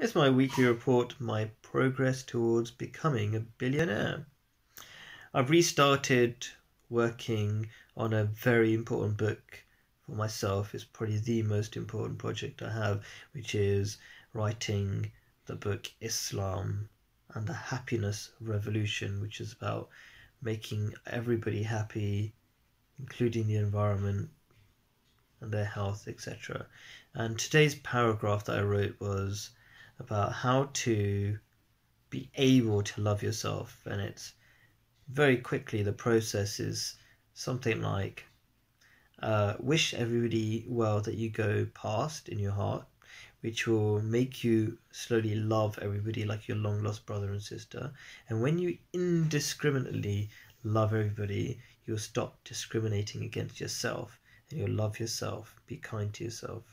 Here's my weekly report, my progress towards becoming a billionaire. I've restarted working on a very important book for myself. It's probably the most important project I have, which is writing the book Islam and the Happiness Revolution, which is about making everybody happy, including the environment and their health, etc. And today's paragraph that I wrote was about how to be able to love yourself. And it's very quickly the process is something like uh, wish everybody well that you go past in your heart which will make you slowly love everybody like your long lost brother and sister. And when you indiscriminately love everybody you'll stop discriminating against yourself. And you'll love yourself. Be kind to yourself